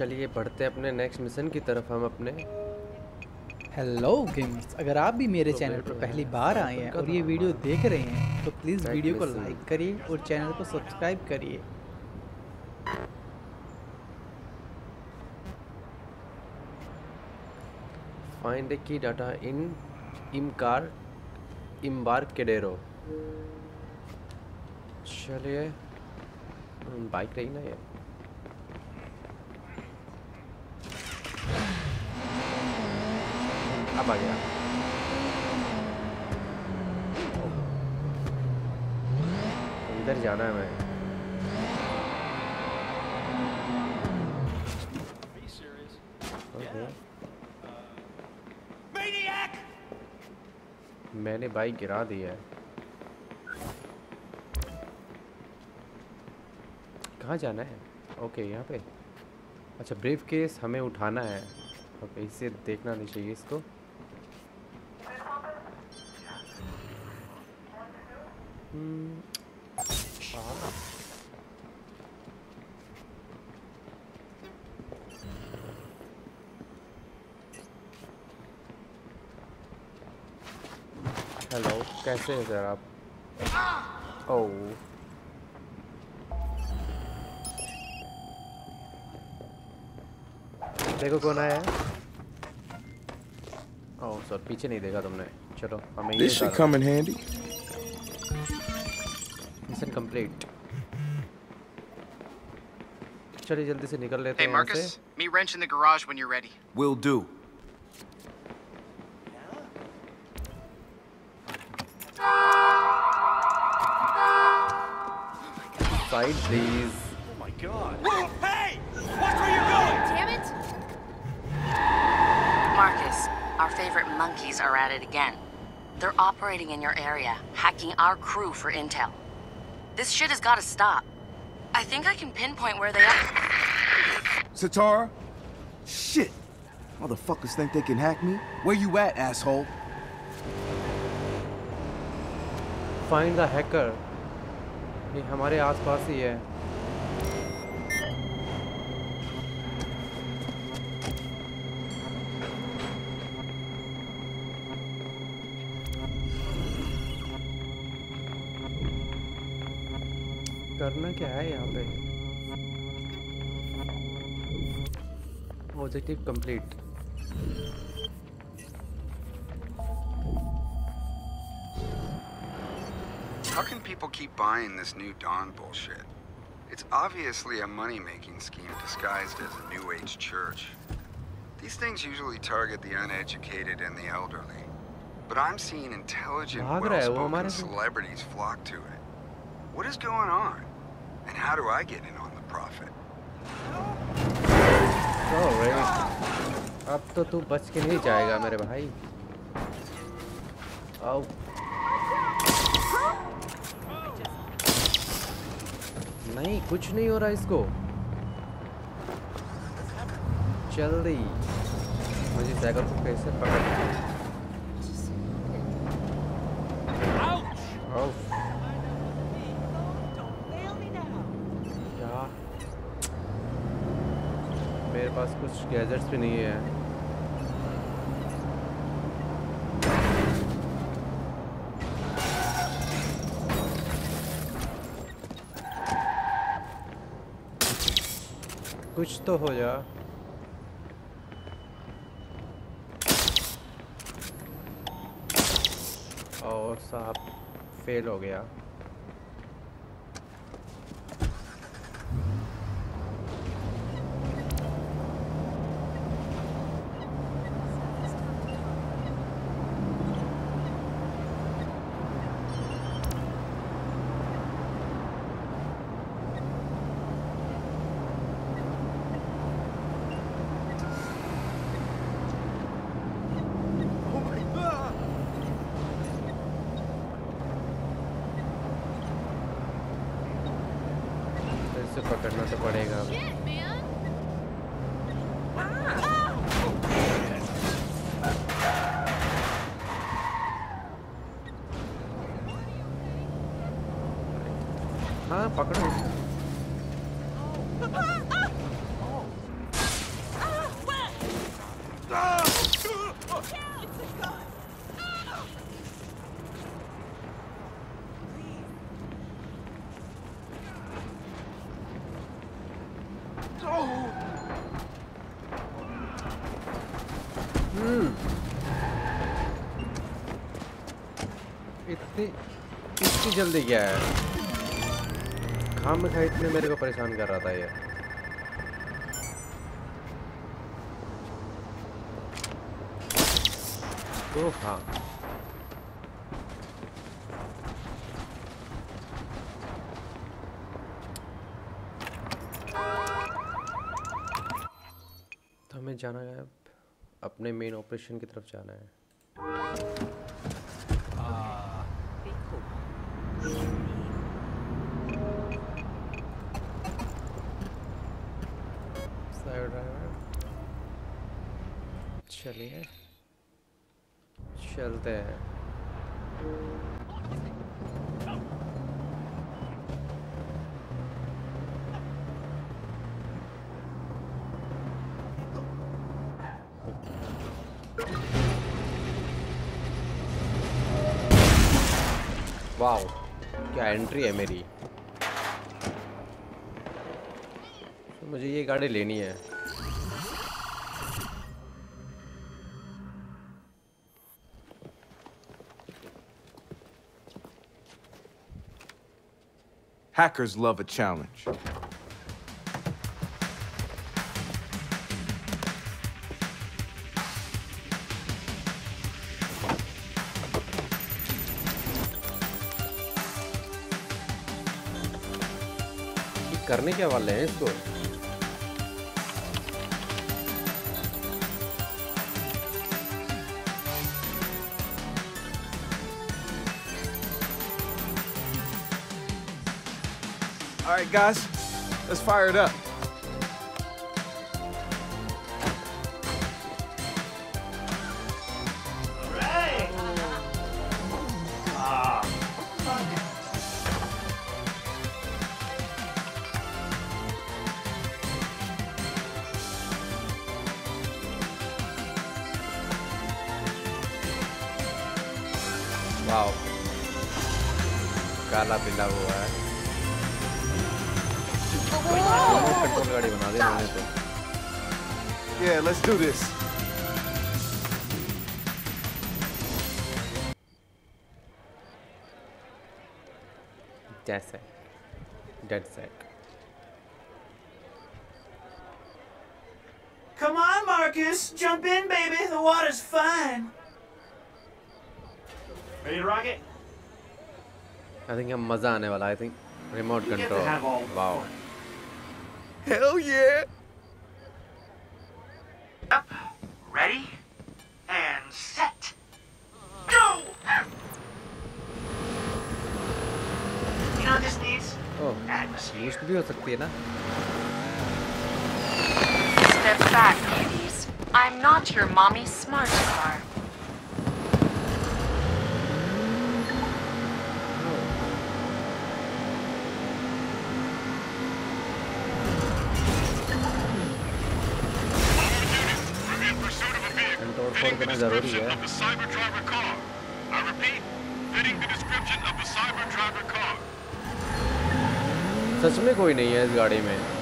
चलिए बढ़ते हैं अपने नेक्स्ट मिशन की तरफ़ हम अपने। हेलो गेम्स अगर आप भी मेरे चैनल पर पहली बार आए हैं और ये वीडियो देख रहे हैं तो प्लीज़ वीडियो को लाइक करिए और चैनल को सब्सक्राइब करिए। फाइंड की डाटा इन इमकार इम्बार्केडेरो चलिए बाइक रही ना ये। अब आ गया इधर जाना है मैं मैंने बाइक गिरा दी है। कहाँ जाना है? ओके यहाँ पे। अच्छा ब्रीफ केस हमें उठाना है। ओके इसे देखना नहीं चाहिए इसको। हम्म, आ, हेलो कैसे हैं सर आप ओह देखो कौन आया है ओह सर पीछे नहीं देखा तुमने चलो हमें ये This should come in handy. Mission complete चलिए जल्दी से निकल लेते Hey, हैं यहाँ Marcus, से meet Wrench in the garage when you're ready. Will do. Side please Damn it! Marcus, our favorite monkeys are at it again. They're operating in your area, hacking our crew for intel. This shit has gotta stop. I think I can pinpoint where they are. Sitara? Shit! Motherfuckers think they can hack me? Where you at, asshole? Find the hacker. He's हमारे करना क्या है यहाँ पे objective complete How can people keep buying this new Dawn bullshit? It's obviously a money-making scheme disguised as a New Age church. These things usually target the uneducated and the elderly. But I'm seeing intelligent, भाग रहा है वो well-spoken हमारे से। celebrities flock to it. What is going on? And how do I get in on the profit? अब तो तू बच के नहीं जाएगा मेरे भाई। आओ। नहीं, कुछ नहीं हो रहा इसको। जल्दी मुझे साइकिल को कैसे पकड़ Ouch. क्या मेरे पास कुछ गैजेट्स भी नहीं है। कुछ तो हो जा। और साहब फेल हो गया। करना तो पड़ेगा। हाँ पकड़ो इतनी इतनी जल्दी क्या है? खाम खा इतने मेरे को परेशान कर रहा था ये। तो हाँ। जाना है अब अपने मेन ऑपरेशन की तरफ़ जाना है। चलिए। चलते हैं। वाओ क्या एंट्री है मेरी तो मुझे ये गाड़ी लेनी है Hackers love a challenge. ये करने क्या वाले हैं इसको All right, guys, let's fire it up. Wow काला पीला हुआ है पेट्रोल गाड़ी बना दी मैंने तो Yeah, let's do this. जैसे dead set Come on, Marcus. Jump in, baby. The water's fine. Ready to rock it? I think अब मजा आने वाला I think remote You get to have all control the wow fun. Hell yeah! Up, ready, and set. Go! You know what this needs? Oh Atmosphere. Boost भी हो सकती है ना Step back, ladies. I'm not your mommy smart car. Driver है सच में कोई नहीं है इस गाड़ी में।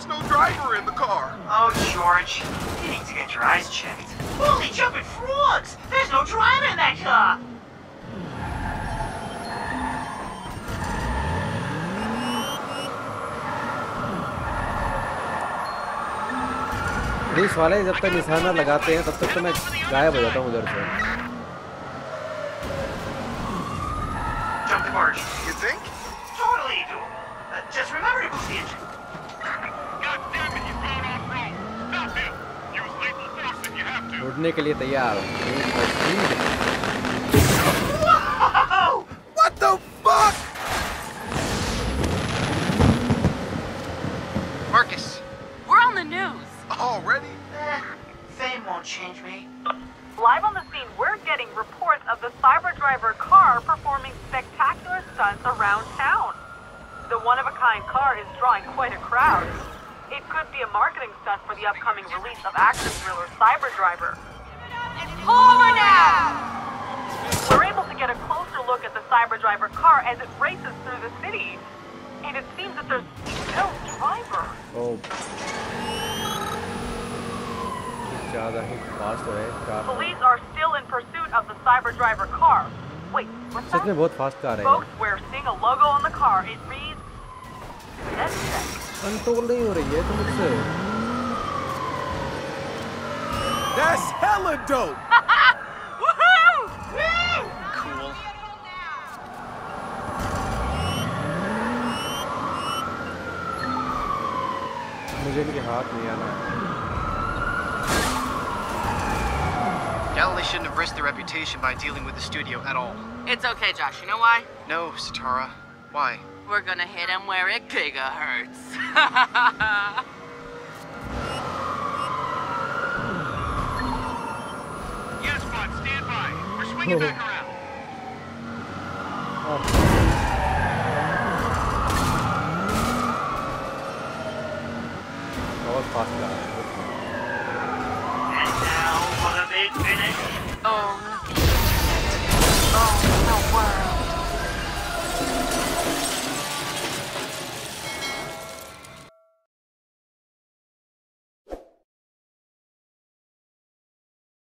there's no driver in the car. Oh, George, you need to get your eyes checked. Holy jumping frogs! There's no driver in that car! Police वाले जब तक निशाना लगाते हैं तब तक तो मैं गायब हो जाता हूँ उधर से Jump the barge. You think? Totally doable. Uh, just remember to boost the engine. उड़ने के लिए तैयार Marcus, we're on the news. Already? Eh, fame won't change me. Live on the scene, we're getting reports of the cyber driver car performing spectacular stunts around town. The one-of-a-kind car is drawing quite a crowd. It could be a marketing stunt for the upcoming release of action thriller Cyber Driver. Driver car as it races through the city. And it seems that there's no driver. ओ ज़्यादा ही fast है car Police are still in pursuit of the Cyber Driver car. Wait, what's सच में that? बहुत fast car है Folks, we're seeing a logo on the car. It reads... DedSec. Control नहीं हो रही है तो मुझसे That's hella dope! मुझे मेरे हाथ नहीं आ रहा shouldn't have risked their reputation by dealing with the studio at all. It's okay, Josh. You know why? No, Sitara. Why? We're gonna hit him where it giga hurts. stand by. We're swinging back around. Oh. fuck that. And now for the big finish. Oh no.